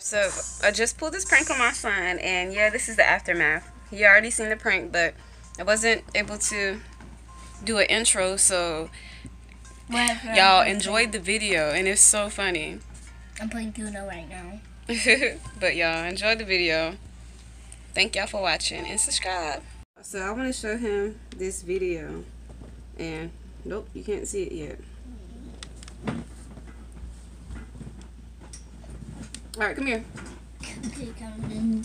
So I just pulled this prank on my son, and yeah, this is the aftermath. He already seen the prank, but I wasn't able to do an intro, so y'all enjoyed the video, and it's so funny. I'm playing Uno right now. but y'all enjoyed the video. Thank y'all for watching and subscribe. So I want to show him this video, and nope, you can't see it yet. All right, come here. Okay, come in.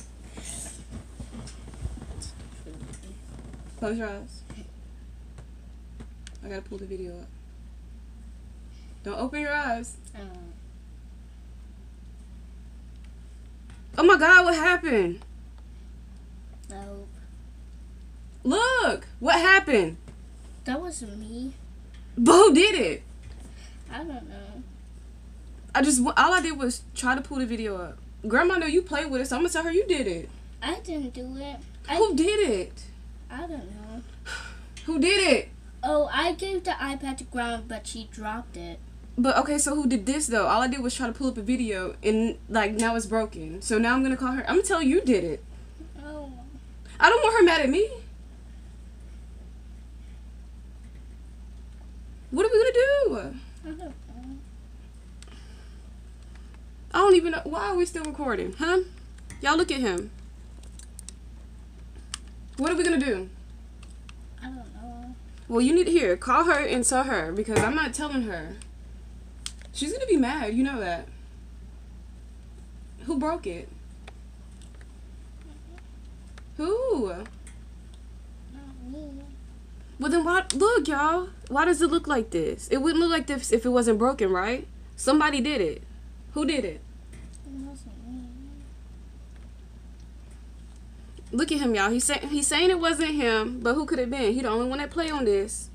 Close your eyes. I gotta pull the video up. Don't open your eyes. Oh. Oh my god, what happened? No, Look! What happened? that wasn't me. But who did it? I don't know. I just, all I did was try to pull the video up. Grandma know you played with it, so I'm gonna tell her you did it. I didn't do it. I, Who did it? I don't know. Who did it? Oh, I gave the iPad to Grandma, but she dropped it. But okay, so who did this though? All I did was try to pull up a video, and like now it's broken. So now I'm gonna call her. I'm gonna tell you did it. Oh. I don't want her mad at me. What are we gonna do? I don't know. I don't even know. Why are we still recording? Huh? Y'all look at him. What are we gonna do? I don't know. Well, you need to hear. Call her and tell her because I'm not telling her. She's gonna be mad. You know that. Who broke it? Who? Not me. Well, then why? Look, y'all. Why does it look like this? It wouldn't look like this if it wasn't broken, right? Somebody did it. Who did it? It wasn't me. Look at him, y'all. He's saying he's saying it wasn't him, but who could it been? He the only one that play on this.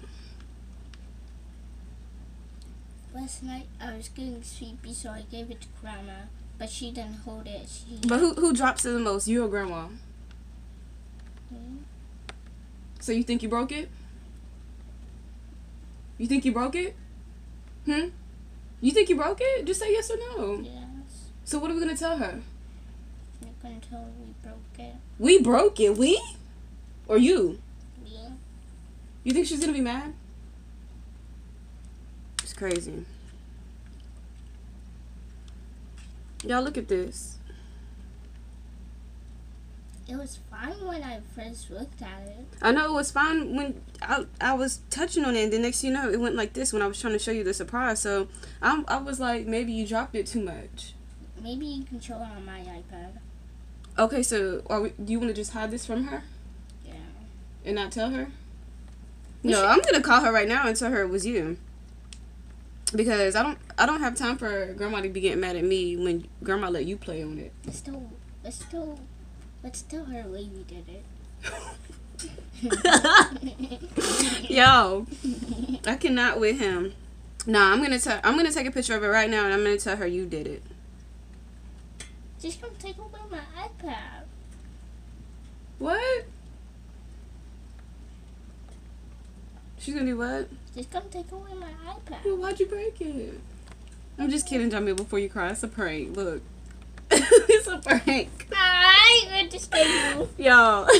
Last night I was getting sleepy, so I gave it to Grandma, but she didn't hold it. She. But who who drops it the most? You or grandma? Hmm? So you think you broke it? You think you broke it? Hmm? You think you broke it? Just say yes or no. Yes. So what are we gonna tell her? You're gonna tell her we broke it. We broke it. We? Or you? Yeah. You think she's gonna be mad? It's crazy. Y'all look at this. It was fine when I first looked at it. I know it was fine when I, I was touching on it, and the next thing you know, it went like this when I was trying to show you the surprise. So I, I was like, maybe you dropped it too much. Maybe you can show it on my iPad. Okay, so are we, do you want to just hide this from her Yeah. and not tell her? We no, should- I'm gonna call her right now and tell her it was you. Because I don't I don't have time for grandma to be getting mad at me when grandma let you play on it. Let's tell. Let's tell. Let's tell her Lady did it. Yo, I cannot with him. Nah, I'm gonna tell. I'm gonna take a picture of it right now, and I'm gonna tell her you did it. Just come take away my iPad. What? She's gonna do what? Just come take away my iPad. Well, why'd you break it? I'm just kidding, Jamie. Before you cry, it's a prank. Look, it's a prank, I understand you. y'all.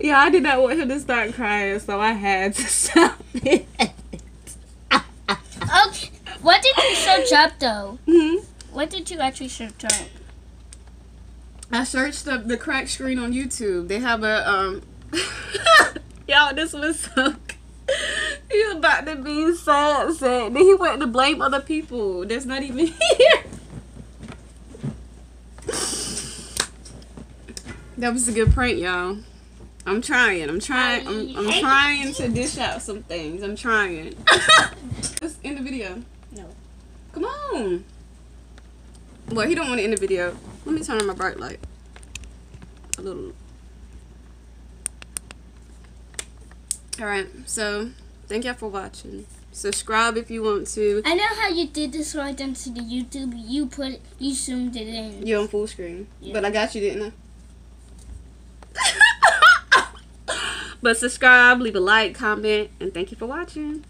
yeah, I did not want him to start crying, so I had to stop it. What did you search up though? hmm What did you actually search up? I searched up the crack screen on YouTube. They have a um. Y'all, this was so. He was about to be sad, sad. Then he went to blame other people. That's not even here. That was a good prank, y'all. I'm trying. I'm trying. I'm, I'm trying to dish out some things. I'm trying. Let's end the video. No. Come on. Well, he don't want to end the video. Let me turn on my bright light. A little. All right. So, thank y'all for watching. Subscribe if you want to. I know how you did this right into the YouTube. You put you zoomed it in. You're on full screen, Yeah. but I got you, didn't I? But subscribe, leave a like, comment, and thank you for watching.